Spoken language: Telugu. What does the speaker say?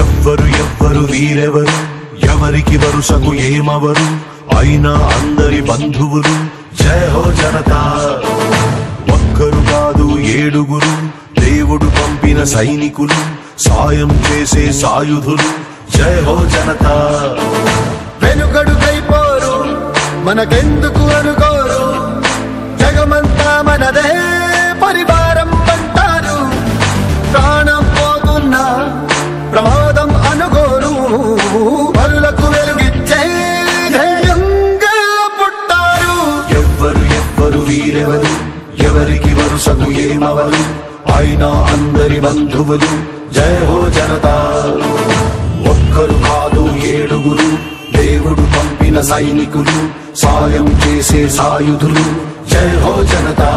ఎవ్వరు ఎవ్వరు వీరెవరు? ఎవరికి వరుసకు ఏమవరు? అయినా అందరి బంధువులు జయ హో జనతా. ఒక్కరు కాదు ఏడుగురు దేవుడు పంపిన సైనికులు సాయం చేసే సాయుధులు జయ హో జనతా. వెనుకడుకైపోరు మనకెందుకు అనుకోరు? జగమంతా మనదే పరివారం అంటారు. ప్రాణం పోతున్నా ప్రమాదం వీరెవరు? ఎవరికి వరుసకు ఏమవరు? అయినా అందరి బంధువులు జయ హో జనతా. ఒక్కరు కాదు ఏడుగురు దేవుడు పంపిన సైనికులు సాయం చేసే సాయుధులు జయ హో జనతా.